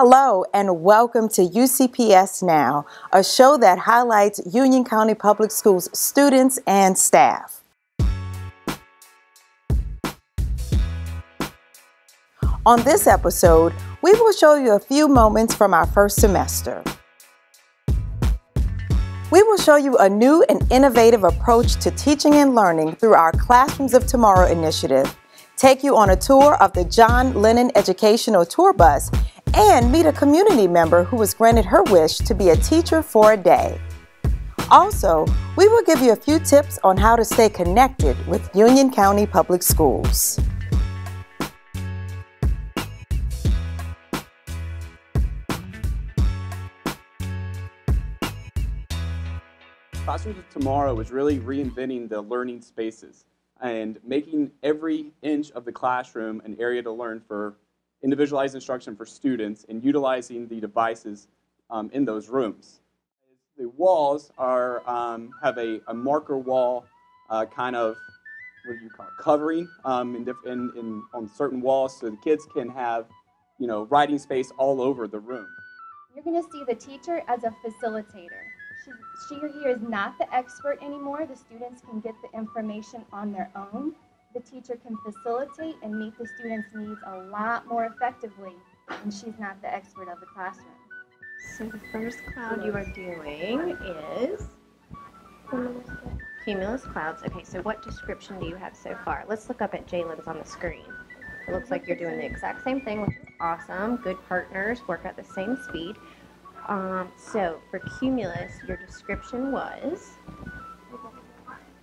Hello, and welcome to UCPS Now, a show that highlights Union County Public Schools students and staff. On this episode, we will show you a few moments from our first semester. We will show you a new and innovative approach to teaching and learning through our Classrooms of Tomorrow initiative, take you on a tour of the John Lennon Educational Tour Bus, and meet a community member who was granted her wish to be a teacher for a day. Also, we will give you a few tips on how to stay connected with Union County Public Schools. Classrooms of Tomorrow is really reinventing the learning spaces and making every inch of the classroom an area to learn for individualized instruction for students and utilizing the devices um, in those rooms. The walls are, um, have a, a, marker wall uh, kind of, what do you call it, covering um, in, in, in, on certain walls so the kids can have, you know, writing space all over the room. You're going to see the teacher as a facilitator. She, she or he is not the expert anymore. The students can get the information on their own the teacher can facilitate and meet the students' needs a lot more effectively, and she's not the expert of the classroom. So the first cloud you are doing is cumulus clouds. Okay, so what description do you have so far? Let's look up at Jalen's on the screen. It looks like you're doing the exact same thing, which is awesome. Good partners work at the same speed. Um, so for cumulus, your description was?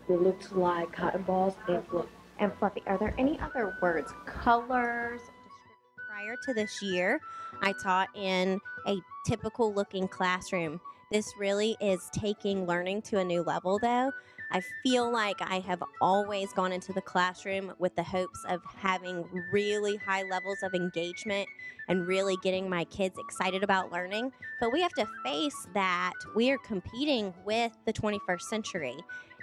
It looks like cotton balls and fluff and fluffy. Are there any other words, colors? Prior to this year, I taught in a typical looking classroom. This really is taking learning to a new level, though. I feel like I have always gone into the classroom with the hopes of having really high levels of engagement and really getting my kids excited about learning. But we have to face that we are competing with the 21st century.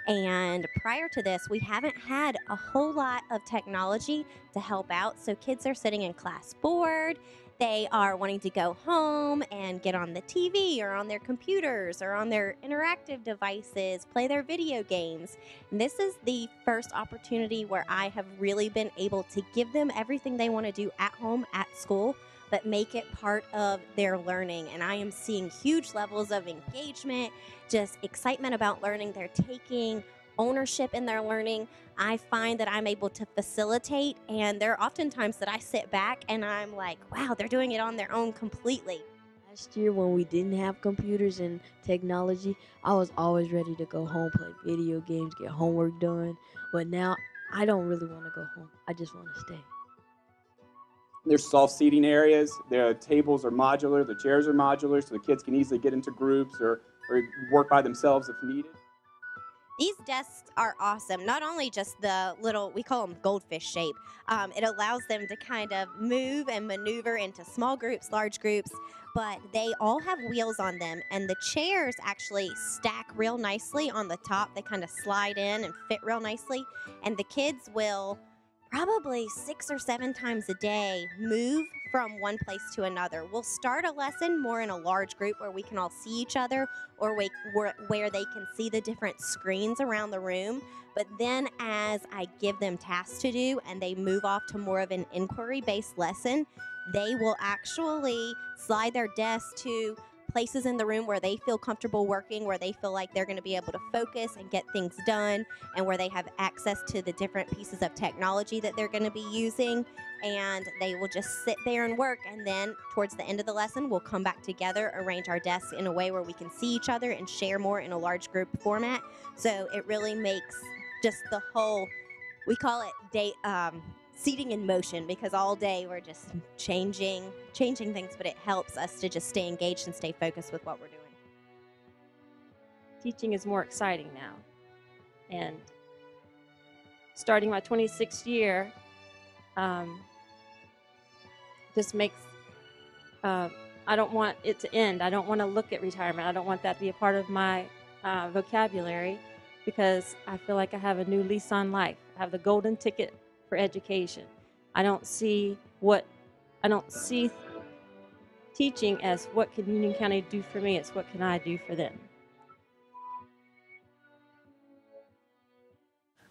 And prior to this, we haven't had a whole lot of technology to help out. So kids are sitting in class bored. They are wanting to go home and get on the TV or on their computers or on their interactive devices, play their video games. And this is the first opportunity where I have really been able to give them everything they want to do at home, at school, but make it part of their learning. And I am seeing huge levels of engagement, just excitement about learning. They're taking ownership in their learning. I find that I'm able to facilitate, and there are often times that I sit back and I'm like, wow, they're doing it on their own completely. Last year, when we didn't have computers and technology, I was always ready to go home, play video games, get homework done. But now, I don't really want to go home. I just want to stay. There's soft seating areas. The tables are modular. The chairs are modular, so the kids can easily get into groups or, or work by themselves if needed. These desks are awesome. Not only just the little, we call them goldfish shape, um, it allows them to kind of move and maneuver into small groups, large groups, but they all have wheels on them. And the chairs actually stack real nicely on the top. They kind of slide in and fit real nicely. And the kids will probably six or seven times a day move from one place to another. We'll start a lesson more in a large group where we can all see each other or where they can see the different screens around the room. But then, as I give them tasks to do and they move off to more of an inquiry based lesson, they will actually slide their desk to places in the room where they feel comfortable working, where they feel like they're going to be able to focus and get things done, and where they have access to the different pieces of technology that they're going to be using. And they will just sit there and work. And then, towards the end of the lesson, we'll come back together, arrange our desks in a way where we can see each other and share more in a large group format. So it really makes just the whole, we call it date. Um, seating in motion because all day we're just changing changing things but it helps us to just stay engaged and stay focused with what we're doing. Teaching is more exciting now. And starting my 26th year um, just makes uh, i don't want it to end. I don't want to look at retirement. I don't want that to be a part of my uh, vocabulary because i feel like i have a new lease on life. I have the golden ticket for education. I don't see what I don't see teaching as what can Union County do for me? It's what can I do for them.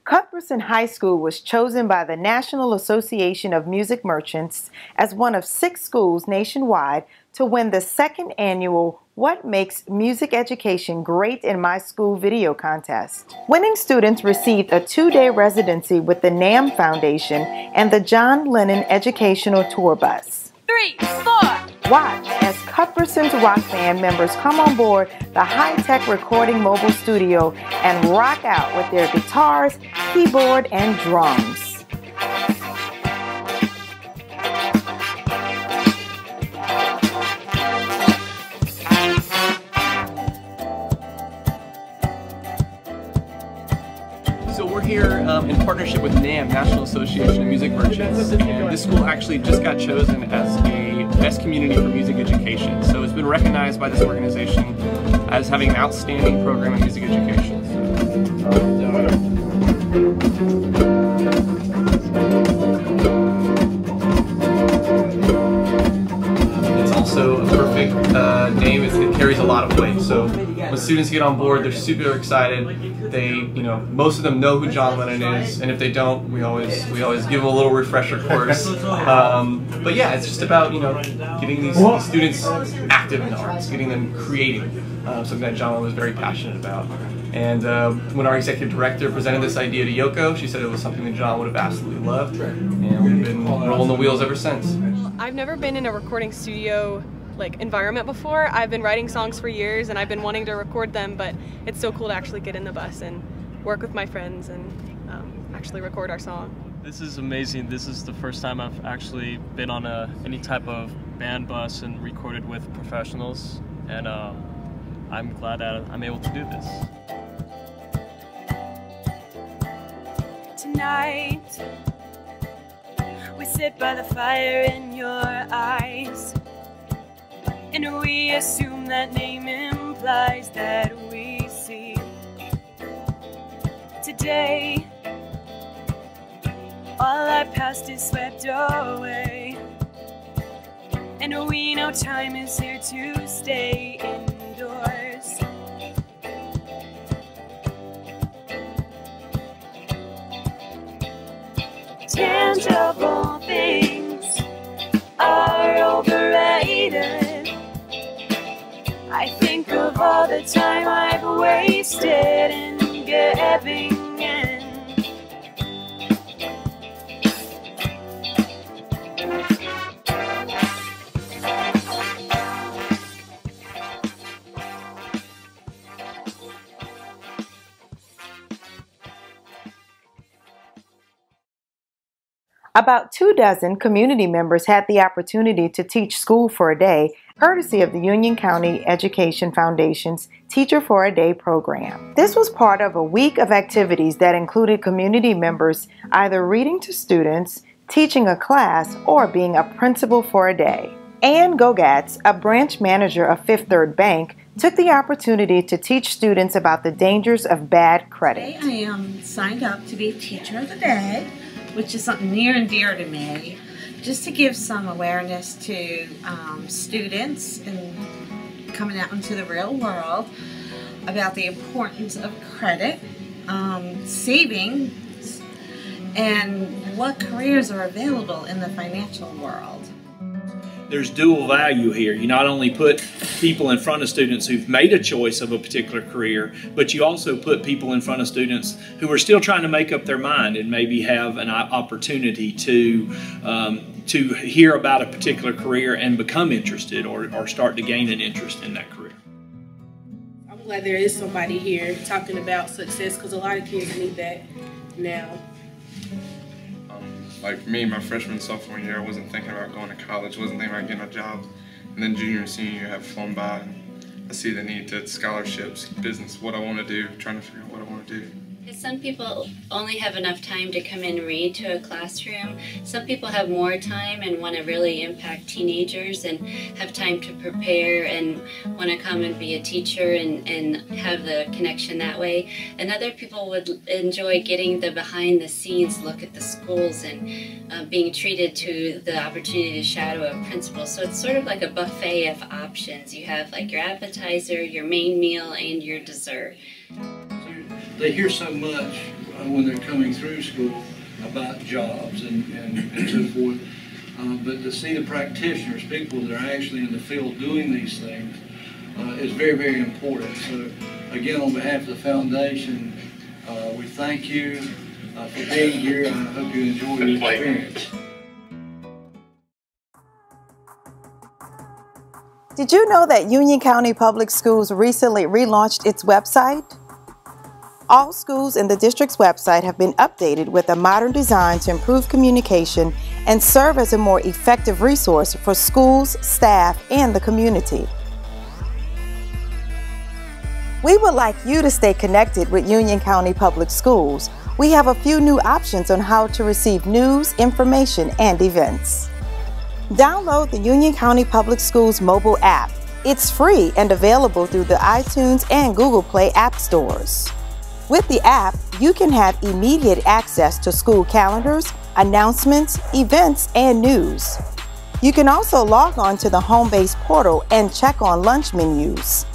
Cuthbertson High School was chosen by the National Association of Music Merchants as one of six schools nationwide to win the second annual What Makes Music Education Great in My School video contest. Winning students received a two day residency with the NAMM Foundation and the John Lennon Educational Tour Bus. Three, four. Watch as Cuthbertson's rock band members come on board the high tech recording mobile studio and rock out with their guitars, keyboard, and drums. So we're here um, in partnership with NAMM, National Association of Music Merchants, and this school actually just got chosen as a best community for music education. So it's been recognized by this organization as having an outstanding program in music education. It's also a perfect uh, name. It's, it carries a lot of weight. So when students get on board, they're super excited. They, you know, most of them know who John Lennon is, and if they don't, we always we always give them a little refresher course. Um, but yeah, it's just about you know getting these, these students active in the arts, getting them creating, um, something that John was very passionate about. And uh, when our executive director presented this idea to Yoko, she said it was something that John would have absolutely loved, and we've been rolling the wheels ever since. I've never been in a recording studio like environment before. I've been writing songs for years and I've been wanting to record them, but it's so cool to actually get in the bus and work with my friends and um, actually record our song. This is amazing. This is the first time I've actually been on a any type of band bus and recorded with professionals, and uh, I'm glad that I'm able to do this. Tonight, we sit by the fire in your eyes. And we assume that name implies that we see. Today, all our past is swept away. And we know time is here to stay indoors. Tangible things are overrated. Time I've wasted in giving in. About two dozen community members had the opportunity to teach school for a day, courtesy of the Union County Education Foundation's Teacher for a Day program. This was part of a week of activities that included community members either reading to students, teaching a class, or being a principal for a day. Ann Gogatz, a branch manager of Fifth Third Bank, took the opportunity to teach students about the dangers of bad credit. Today I am signed up to be Teacher of the Day, which is something near and dear to me, just to give some awareness to um, students and coming out into the real world about the importance of credit, um, savings, and what careers are available in the financial world. there's dual value here. You not only put people in front of students who've made a choice of a particular career, but you also put people in front of students who are still trying to make up their mind and maybe have an opportunity to um, to hear about a particular career and become interested or, or start to gain an interest in that career. I'm glad there is somebody here talking about success because a lot of kids need that now. Um, like me, my freshman, sophomore year, I wasn't thinking about going to college, wasn't thinking about getting a job. And then junior and senior year have flown by. I see the need to scholarships, business, what I want to do, trying to figure out what I want to do. Some people only have enough time to come and read to a classroom. Some people have more time and want to really impact teenagers and have time to prepare and want to come and be a teacher and, and have the connection that way. And other people would enjoy getting the behind the scenes look at the schools and uh, being treated to the opportunity to shadow a principal. So it's sort of like a buffet of options. You have like your appetizer, your main meal, and your dessert they hear so much uh, when they're coming through school about jobs and, and, and so forth. Uh, but to see the practitioners, people that are actually in the field doing these things, uh, is very, very important. So again, on behalf of the foundation, uh, we thank you uh, for being here and I hope you enjoy the experience. Did you know that Union County Public Schools recently relaunched its website? All schools in the district's website have been updated with a modern design to improve communication and serve as a more effective resource for schools, staff, and the community. We would like you to stay connected with Union County Public Schools. We have a few new options on how to receive news, information, and events. Download the Union County Public Schools mobile app. It's free and available through the iTunes and Google Play app stores. With the app, you can have immediate access to school calendars, announcements, events, and news. You can also log on to the Homebase portal and check on lunch menus.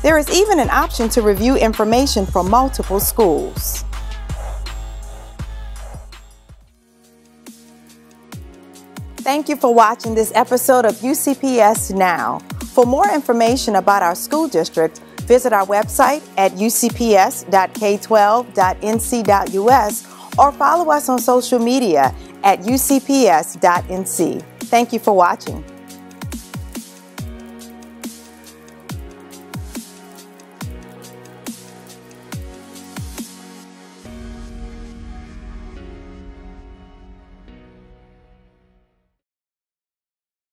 There is even an option to review information from multiple schools. Thank you for watching this episode of UCPS Now. For more information about our school district, Visit our website at ucps.k12.nc.us or follow us on social media at ucps.nc. Thank you for watching.